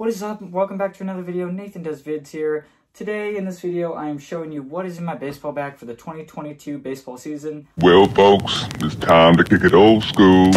What is up? Welcome back to another video. Nathan Does Vids here. Today in this video, I am showing you what is in my baseball bag for the 2022 baseball season. Well, folks, it's time to kick it old school.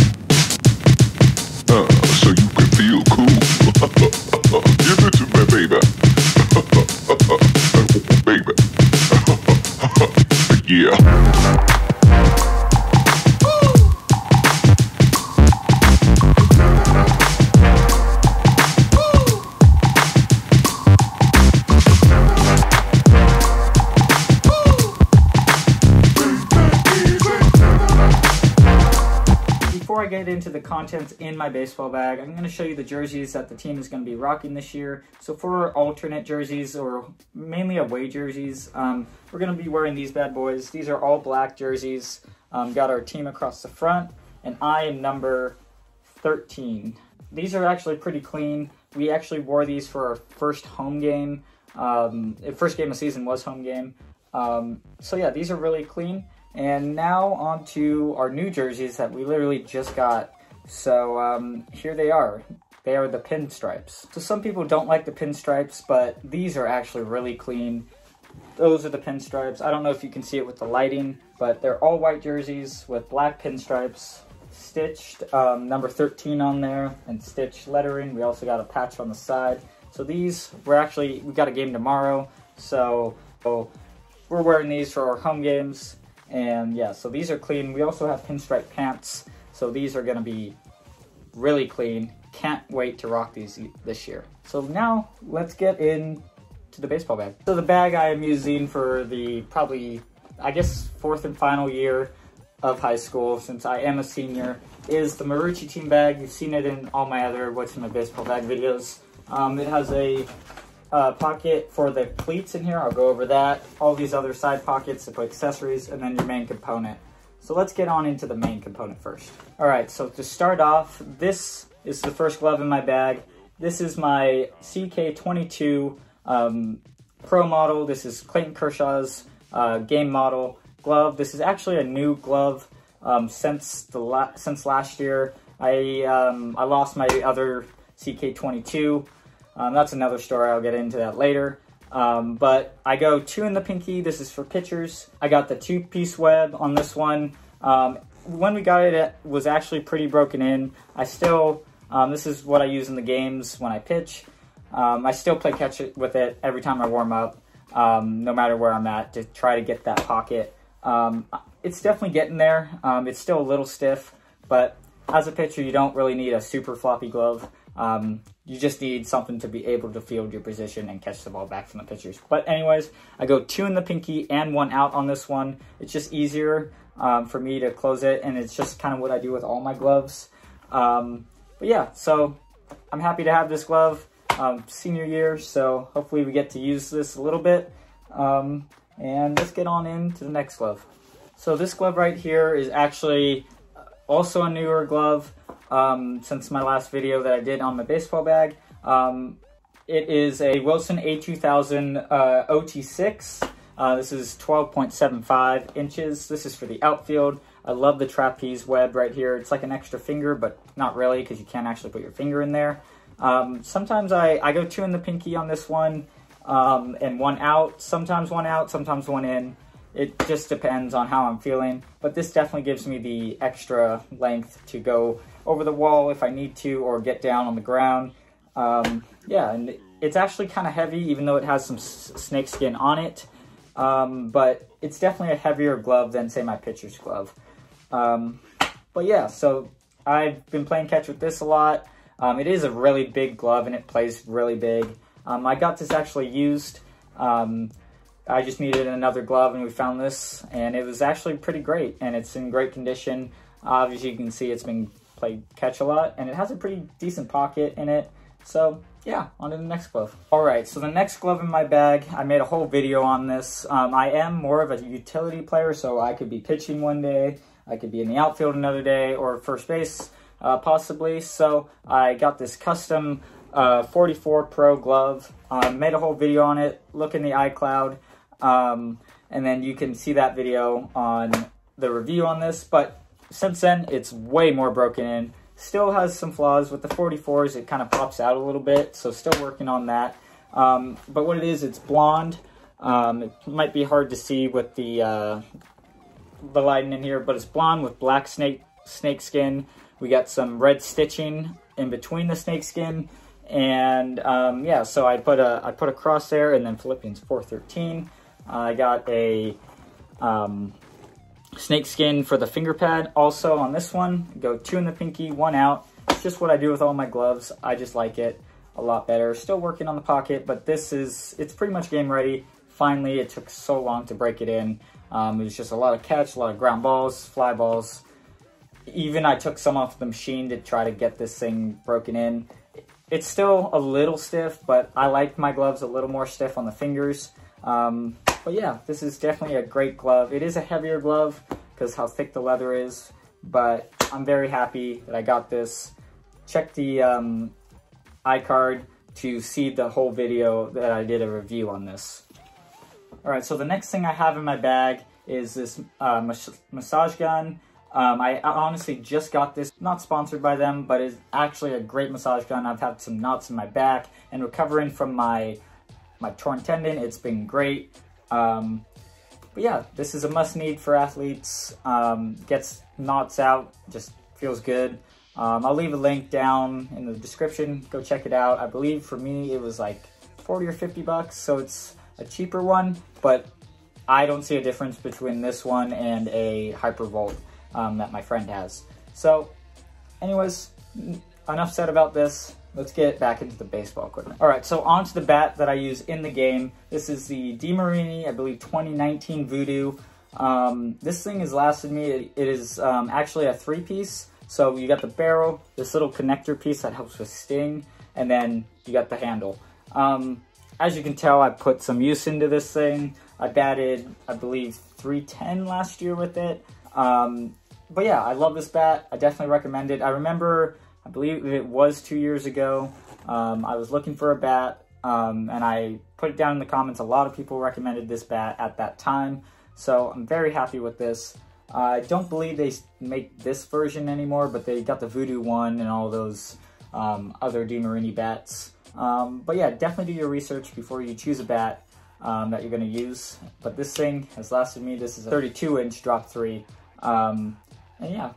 Get into the contents in my baseball bag, I'm going to show you the jerseys that the team is going to be rocking this year. So for alternate jerseys, or mainly away jerseys, um, we're going to be wearing these bad boys. These are all black jerseys. Um, got our team across the front, and I am number 13. These are actually pretty clean. We actually wore these for our first home game. Um, first game of season was home game. Um, so yeah, these are really clean. And now on to our new jerseys that we literally just got. So um, here they are. They are the pinstripes. So some people don't like the pinstripes, but these are actually really clean. Those are the pinstripes. I don't know if you can see it with the lighting, but they're all white jerseys with black pinstripes, stitched um, number 13 on there, and stitched lettering. We also got a patch on the side. So these, we're actually, we got a game tomorrow, so, so we're wearing these for our home games. And yeah, so these are clean. We also have pinstripe pants. So these are to be really clean. Can't wait to rock these this year. So now let's get in to the baseball bag. So the bag I am using for the probably, I guess, fourth and final year of high school since I am a senior is the Marucci team bag. You've seen it in all my other What's in my baseball bag videos. Um, it has a uh, pocket for the cleats in here. I'll go over that. All these other side pockets to put accessories, and then your main component. So let's get on into the main component first. All right, so to start off, this is the first glove in my bag. This is my CK22 um, Pro model. This is Clayton Kershaw's uh, game model glove. This is actually a new glove um, since the la since last year. I um, I lost my other CK22 um, that's another story. I'll get into that later. Um, but I go two in the pinky. This is for pitchers. I got the two-piece web on this one. Um, when we got it, it was actually pretty broken in. I still, um, this is what I use in the games when I pitch. Um, I still play catch with it every time I warm up, um, no matter where I'm at, to try to get that pocket. it's definitely getting there. it's still a little stiff, but as a pitcher, you don't really need a super floppy glove. Um, you just need something to be able to field your position and catch the ball back from the pitchers. But anyways, I go two in the pinky and one out on this one. It's just easier um, for me to close it, and it's just kind of what I do with all my gloves. Um, but yeah, so I'm happy to have this glove um, senior year, so hopefully we get to use this a little bit. Um, and let's get on into the next glove. So this glove right here is actually also a newer glove um, since my last video that I did on my baseball bag. Um, it is a Wilson A2000 uh, OT6. Uh, this is 12.75 inches. This is for the outfield. I love the trapeze web right here. It's like an extra finger, but not really because you can't actually put your finger in there. Um, sometimes I, I go two in the pinky on this one um, and one out. Sometimes one out, sometimes one in. It just depends on how I'm feeling. But this definitely gives me the extra length to go over the wall if I need to or get down on the ground. Um, yeah, and it's actually kind of heavy even though it has some snake skin on it. Um, but it's definitely a heavier glove than say my pitcher's glove. Um, but yeah, so I've been playing catch with this a lot. Um, it is a really big glove and it plays really big. Um, I got this actually used. Um, I just needed another glove and we found this and it was actually pretty great and it's in great condition. Obviously you can see it's been played catch a lot and it has a pretty decent pocket in it. So yeah, on to the next glove. All right, so the next glove in my bag, I made a whole video on this. Um, I am more of a utility player, so I could be pitching one day, I could be in the outfield another day, or first base uh, possibly. So I got this custom uh, 44 Pro glove, uh, made a whole video on it, look in the iCloud. Um, and then you can see that video on the review on this. But since then, it's way more broken in. still has some flaws with the 44s. It kind of pops out a little bit, so still working on that. Um, but what it is, it's blonde. Um, it might be hard to see with the uh, the lighting in here, but it's blonde with black snake snake skin. We got some red stitching in between the snake skin, and um, yeah, so I put a I put a cross there, and then Philippians 4:13. Uh, I got a um, snake skin for the finger pad. Also on this one, go two in the pinky, one out. It's just what I do with all my gloves. I just like it a lot better. Still working on the pocket, but this is, it's pretty much game ready. Finally, it took so long to break it in. Um, it was just a lot of catch, a lot of ground balls, fly balls. Even I took some off the machine to try to get this thing broken in. It's still a little stiff, but I like my gloves a little more stiff on the fingers. Um, but yeah, this is definitely a great glove. It is a heavier glove because how thick the leather is, but I'm very happy that I got this. Check the um, iCard to see the whole video that I did a review on this. Alright, so the next thing I have in my bag is this uh, mas massage gun. Um, I honestly just got this, not sponsored by them, but it's actually a great massage gun. I've had some knots in my back and recovering from my my torn tendon. It's been great. Um, but yeah, this is a must need for athletes. Um, gets knots out, just feels good. Um, I'll leave a link down in the description. Go check it out. I believe for me it was like 40 or 50 bucks, so it's a cheaper one, but I don't see a difference between this one and a Hypervolt um, that my friend has. So anyways, enough said about this. Let's get back into the baseball equipment. All right, so onto the bat that I use in the game. This is the DeMarini, I believe 2019 Voodoo. Um, this thing has lasted me, it, it is um, actually a three piece. So you got the barrel, this little connector piece that helps with sting, and then you got the handle. Um, as you can tell, I put some use into this thing. I batted, I believe, 310 last year with it. Um, but yeah, I love this bat. I definitely recommend it. I remember, I believe it was two years ago. Um, I was looking for a bat, um, and I put it down in the comments. A lot of people recommended this bat at that time. So I'm very happy with this. I don't believe they make this version anymore, but they got the Voodoo one and all those um, other DeMarini bats. Um, but yeah, definitely do your research before you choose a bat um, that you're going to use. But this thing has lasted me. This is a 32 inch drop three. Um, and yeah,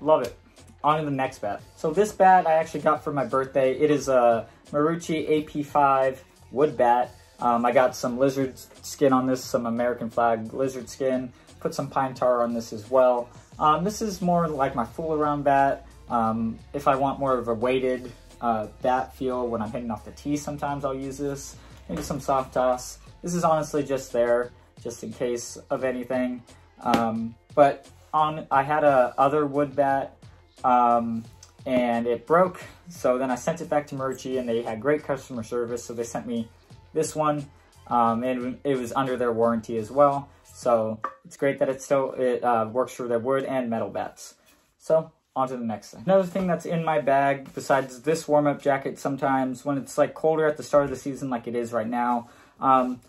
love it. On to the next bat. So this bat I actually got for my birthday. It is a Marucci AP5 wood bat. Um, I got some lizard skin on this, some American flag lizard skin. Put some pine tar on this as well. Um, this is more like my fool around bat. Um, if I want more of a weighted uh, bat feel when I'm hitting off the tee, sometimes I'll use this. Maybe some soft toss. This is honestly just there, just in case of anything. Um, but on, I had a other wood bat, um, and it broke. So then I sent it back to Marucci, and they had great customer service. So they sent me this one, um, and it was under their warranty as well. So it's great that it still it uh, works for their wood and metal bats. So on to the next thing. Another thing that's in my bag besides this warm-up jacket sometimes when it's like colder at the start of the season like it is right now, um,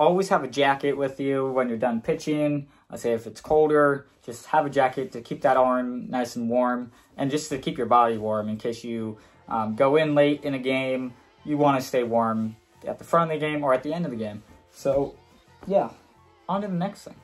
always have a jacket with you when you're done pitching. I say if it's colder, just have a jacket to keep that arm nice and warm and just to keep your body warm in case you um, go in late in a game, you want to stay warm at the front of the game or at the end of the game. So yeah, on to the next thing.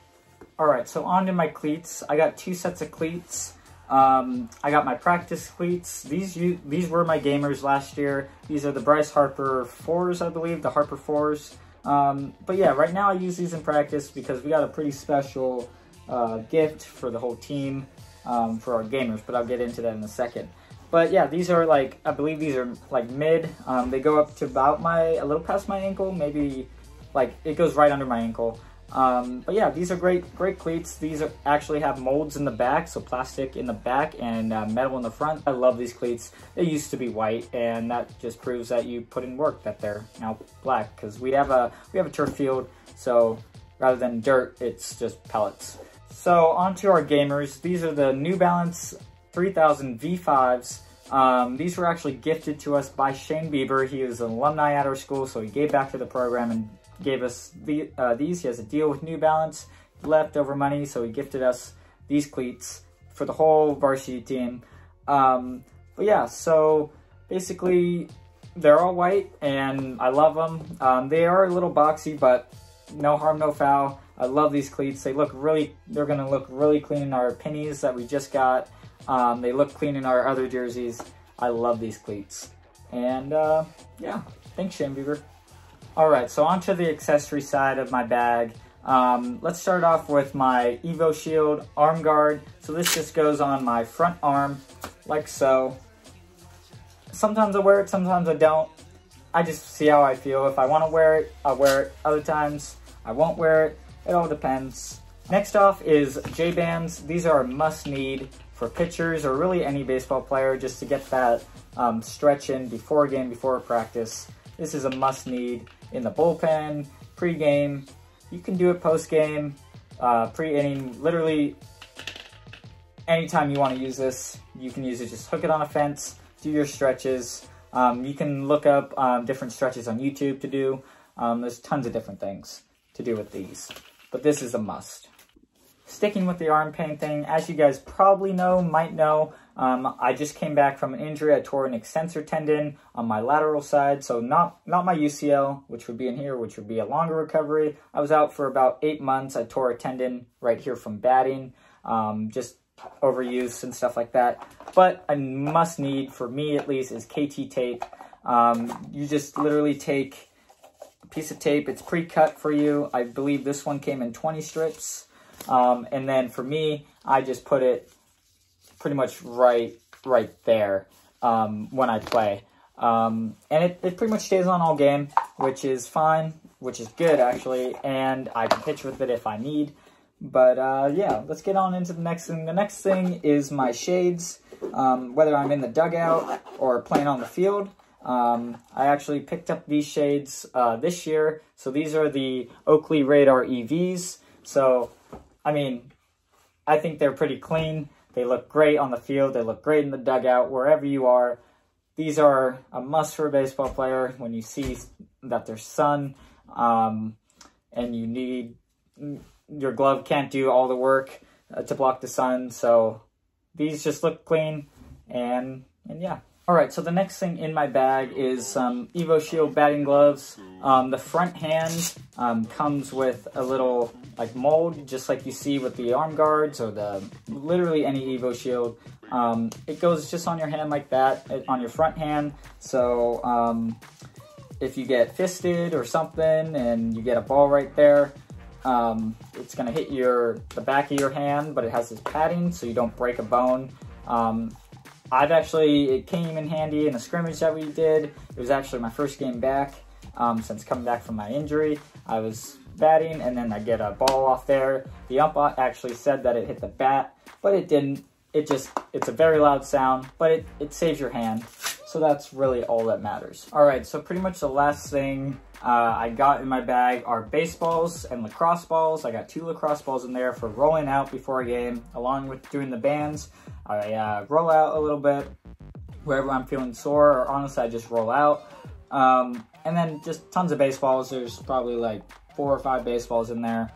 All right, so on to my cleats. I got two sets of cleats. Um, I got my practice cleats. These these were my gamers last year. These are the Bryce Harper 4s, I believe, the Harper 4s. Um, but yeah, right now I use these in practice because we got a pretty special uh, gift for the whole team um, for our gamers, but I'll get into that in a second. But yeah, these are like, I believe these are like mid. Um, they go up to about my, a little past my ankle, maybe like it goes right under my ankle. Um, but yeah, these are great, great cleats. These are, actually have molds in the back, so plastic in the back and uh, metal in the front. I love these cleats. They used to be white, and that just proves that you put in work that they're now black. Because we have a we have a turf field, so rather than dirt, it's just pellets. So on to our gamers. These are the New Balance 3000 V5s. Um, these were actually gifted to us by Shane Bieber. He is an alumni at our school, so he gave back to the program and gave us the, uh, these. He has a deal with New Balance, leftover money, so he gifted us these cleats for the whole varsity team. Um, but yeah, so basically they're all white and I love them. Um, they are a little boxy, but no harm, no foul. I love these cleats. They look really, they're gonna look really clean in our pennies that we just got. Um, they look clean in our other jerseys. I love these cleats. And uh, yeah, thanks Shane Bieber. All right, so onto the accessory side of my bag. Um, let's start off with my Evo Shield arm guard. So this just goes on my front arm, like so. Sometimes I wear it, sometimes I don't. I just see how I feel. If I want to wear it, I'll wear it. Other times, I won't wear it. It all depends. Next off is J-Bands. These are a must-need for pitchers or really any baseball player just to get that um, stretch in before a game, before a practice. This is a must-need in the bullpen, pre-game, you can do it post game, uh, pre-inning, literally anytime you want to use this, you can use it. Just hook it on a fence, do your stretches. Um, you can look up um, different stretches on YouTube to do. Um, there's tons of different things to do with these, but this is a must. Sticking with the arm pain thing, as you guys probably know, might know, um, I just came back from an injury. I tore an extensor tendon on my lateral side, so not, not my UCL, which would be in here, which would be a longer recovery. I was out for about eight months. I tore a tendon right here from batting, um, just overuse and stuff like that. But a must need, for me at least, is KT tape. Um, you just literally take a piece of tape. It's pre-cut for you. I believe this one came in 20 strips. Um, and then for me, I just put it pretty much right right there um, when I play. Um, and it, it pretty much stays on all game, which is fine, which is good actually, and I can pitch with it if I need. But uh, yeah, let's get on into the next thing. The next thing is my shades, um, whether I'm in the dugout or playing on the field. Um, I actually picked up these shades uh, this year. So these are the Oakley Radar EVs. So, I mean, I think they're pretty clean. They look great on the field. They look great in the dugout, wherever you are. These are a must for a baseball player when you see that there's sun um, and you need your glove can't do all the work uh, to block the sun. So these just look clean and and yeah. All right, so the next thing in my bag is some Evo Shield batting gloves. Um, the front hand um, comes with a little like mold, just like you see with the arm guards or the literally any Evo Shield. Um, it goes just on your hand like that, on your front hand. So um, if you get fisted or something and you get a ball right there, um, it's gonna hit your the back of your hand, but it has this padding so you don't break a bone. Um, I've actually, it came in handy in a scrimmage that we did. It was actually my first game back um, since coming back from my injury. I was batting and then I get a ball off there. The ump actually said that it hit the bat, but it didn't. It just, it's a very loud sound, but it, it saves your hand. So that's really all that matters. All right, so pretty much the last thing uh, I got in my bag are baseballs and lacrosse balls. I got two lacrosse balls in there for rolling out before a game, along with doing the bands. I uh, roll out a little bit wherever I'm feeling sore, or honestly, I just roll out. Um, and then just tons of baseballs. There's probably like four or five baseballs in there.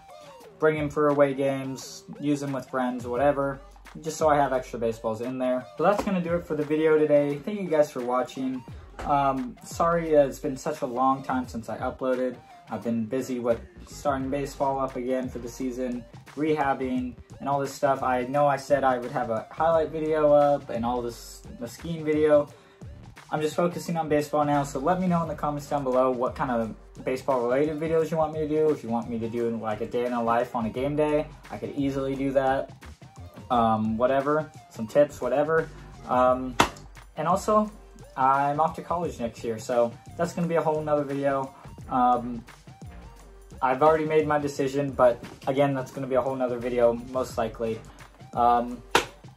Bring them for away games, use them with friends, whatever just so I have extra baseballs in there. So that's gonna do it for the video today. Thank you guys for watching. Um, sorry uh, it's been such a long time since I uploaded. I've been busy with starting baseball up again for the season, rehabbing, and all this stuff. I know I said I would have a highlight video up and all this, the skiing video. I'm just focusing on baseball now, so let me know in the comments down below what kind of baseball related videos you want me to do. If you want me to do like a day in a life on a game day, I could easily do that. Um, whatever, some tips, whatever. Um, and also, I'm off to college next year, so that's to be a whole nother video. Um, I've already made my decision, but again, that's to be a whole nother video, most likely. Um,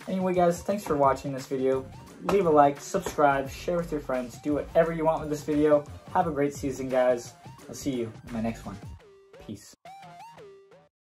anyway, guys, thanks for watching this video. Leave a like, subscribe, share with your friends, do whatever you want with this video. Have a great season, guys. I'll see you in my next one. Peace.